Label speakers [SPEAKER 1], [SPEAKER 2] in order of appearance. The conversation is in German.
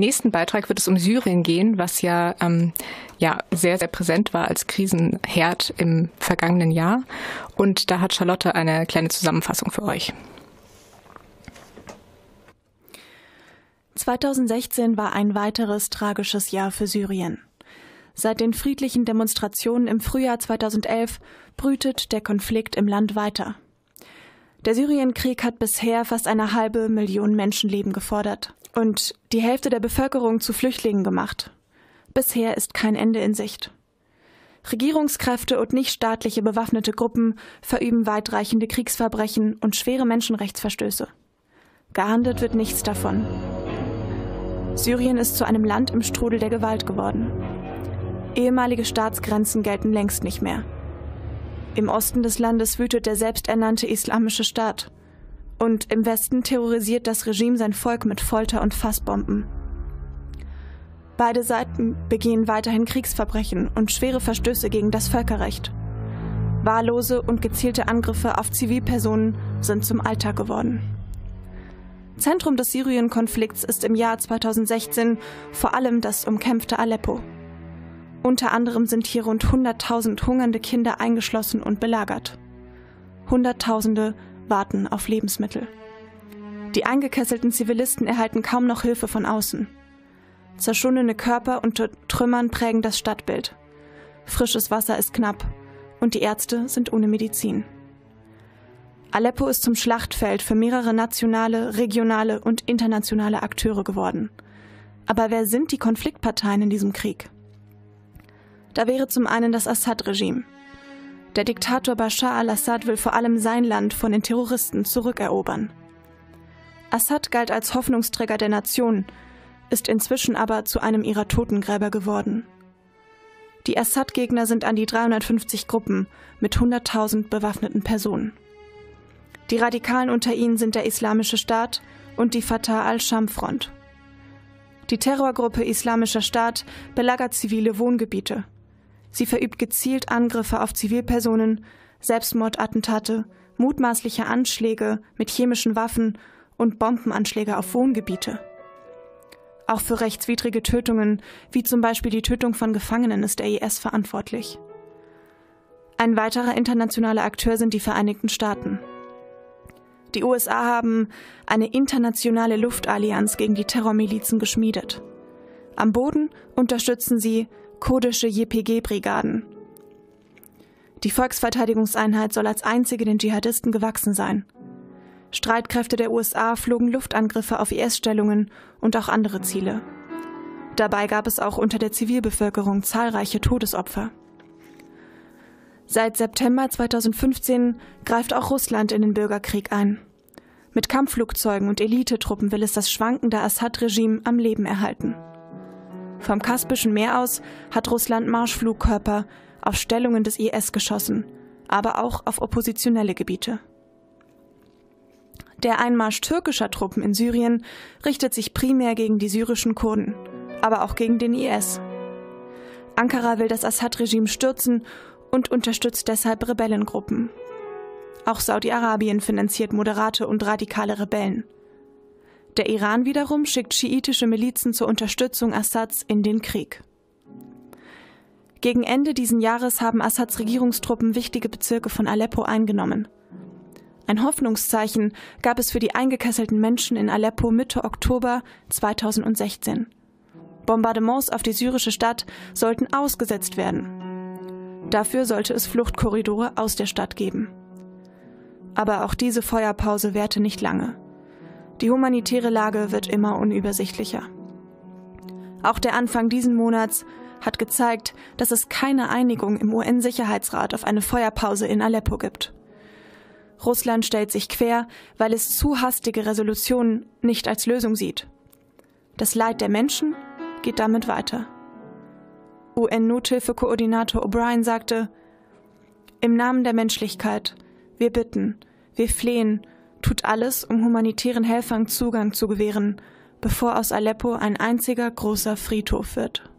[SPEAKER 1] nächsten Beitrag wird es um Syrien gehen, was ja, ähm, ja sehr, sehr präsent war als Krisenherd im vergangenen Jahr. Und da hat Charlotte eine kleine Zusammenfassung für euch.
[SPEAKER 2] 2016 war ein weiteres tragisches Jahr für Syrien. Seit den friedlichen Demonstrationen im Frühjahr 2011 brütet der Konflikt im Land weiter. Der Syrienkrieg hat bisher fast eine halbe Million Menschenleben gefordert und die Hälfte der Bevölkerung zu Flüchtlingen gemacht. Bisher ist kein Ende in Sicht. Regierungskräfte und nichtstaatliche bewaffnete Gruppen verüben weitreichende Kriegsverbrechen und schwere Menschenrechtsverstöße. Gehandelt wird nichts davon. Syrien ist zu einem Land im Strudel der Gewalt geworden. Ehemalige Staatsgrenzen gelten längst nicht mehr. Im Osten des Landes wütet der selbsternannte Islamische Staat. Und im Westen terrorisiert das Regime sein Volk mit Folter und Fassbomben. Beide Seiten begehen weiterhin Kriegsverbrechen und schwere Verstöße gegen das Völkerrecht. Wahllose und gezielte Angriffe auf Zivilpersonen sind zum Alltag geworden. Zentrum des Syrien-Konflikts ist im Jahr 2016 vor allem das umkämpfte Aleppo. Unter anderem sind hier rund 100.000 hungernde Kinder eingeschlossen und belagert. Hunderttausende warten auf Lebensmittel. Die eingekesselten Zivilisten erhalten kaum noch Hilfe von außen. Zerschundene Körper unter Trümmern prägen das Stadtbild. Frisches Wasser ist knapp und die Ärzte sind ohne Medizin. Aleppo ist zum Schlachtfeld für mehrere nationale, regionale und internationale Akteure geworden. Aber wer sind die Konfliktparteien in diesem Krieg? Da wäre zum einen das Assad-Regime. Der Diktator Bashar al-Assad will vor allem sein Land von den Terroristen zurückerobern. Assad galt als Hoffnungsträger der Nation, ist inzwischen aber zu einem ihrer Totengräber geworden. Die Assad-Gegner sind an die 350 Gruppen mit 100.000 bewaffneten Personen. Die Radikalen unter ihnen sind der Islamische Staat und die Fatah al-Sham-Front. Die Terrorgruppe Islamischer Staat belagert zivile Wohngebiete. Sie verübt gezielt Angriffe auf Zivilpersonen, Selbstmordattentate, mutmaßliche Anschläge mit chemischen Waffen und Bombenanschläge auf Wohngebiete. Auch für rechtswidrige Tötungen, wie zum Beispiel die Tötung von Gefangenen, ist der IS verantwortlich. Ein weiterer internationaler Akteur sind die Vereinigten Staaten. Die USA haben eine internationale Luftallianz gegen die Terrormilizen geschmiedet. Am Boden unterstützen sie kurdische JPG-Brigaden. Die Volksverteidigungseinheit soll als einzige den Dschihadisten gewachsen sein. Streitkräfte der USA flogen Luftangriffe auf IS-Stellungen und auch andere Ziele. Dabei gab es auch unter der Zivilbevölkerung zahlreiche Todesopfer. Seit September 2015 greift auch Russland in den Bürgerkrieg ein. Mit Kampfflugzeugen und Elitetruppen will es das schwankende Assad-Regime am Leben erhalten. Vom Kaspischen Meer aus hat Russland Marschflugkörper auf Stellungen des IS geschossen, aber auch auf oppositionelle Gebiete. Der Einmarsch türkischer Truppen in Syrien richtet sich primär gegen die syrischen Kurden, aber auch gegen den IS. Ankara will das Assad-Regime stürzen und unterstützt deshalb Rebellengruppen. Auch Saudi-Arabien finanziert moderate und radikale Rebellen. Der Iran wiederum schickt schiitische Milizen zur Unterstützung Assads in den Krieg. Gegen Ende diesen Jahres haben Assads Regierungstruppen wichtige Bezirke von Aleppo eingenommen. Ein Hoffnungszeichen gab es für die eingekesselten Menschen in Aleppo Mitte Oktober 2016. Bombardements auf die syrische Stadt sollten ausgesetzt werden. Dafür sollte es Fluchtkorridore aus der Stadt geben. Aber auch diese Feuerpause währte nicht lange. Die humanitäre Lage wird immer unübersichtlicher. Auch der Anfang diesen Monats hat gezeigt, dass es keine Einigung im UN-Sicherheitsrat auf eine Feuerpause in Aleppo gibt. Russland stellt sich quer, weil es zu hastige Resolutionen nicht als Lösung sieht. Das Leid der Menschen geht damit weiter. UN-Nothilfekoordinator O'Brien sagte, Im Namen der Menschlichkeit, wir bitten, wir flehen, tut alles, um humanitären Helfern Zugang zu gewähren, bevor aus Aleppo ein einziger großer Friedhof wird.